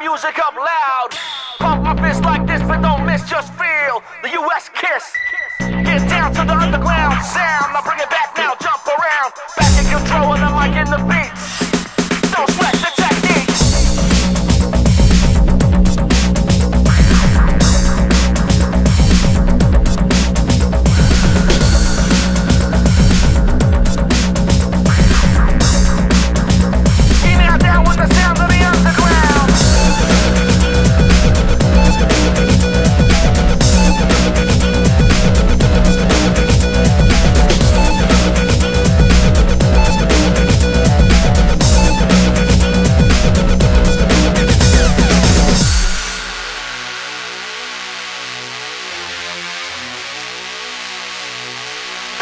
music up loud. Pump my fist like this, but don't miss, just feel the US kiss. Get down to the under.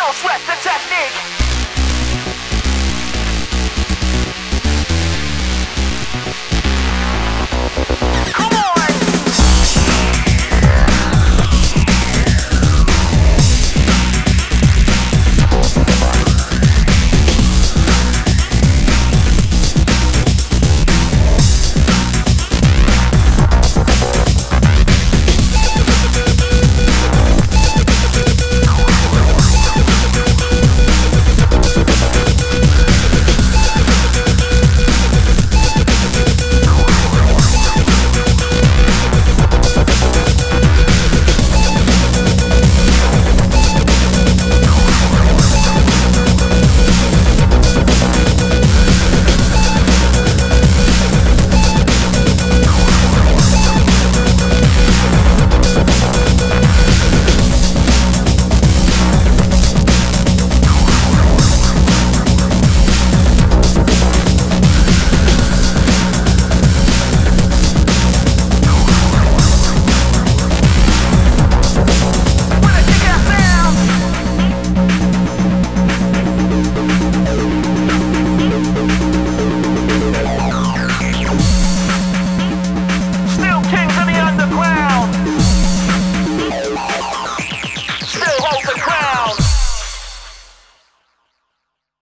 Don't sweat the technique.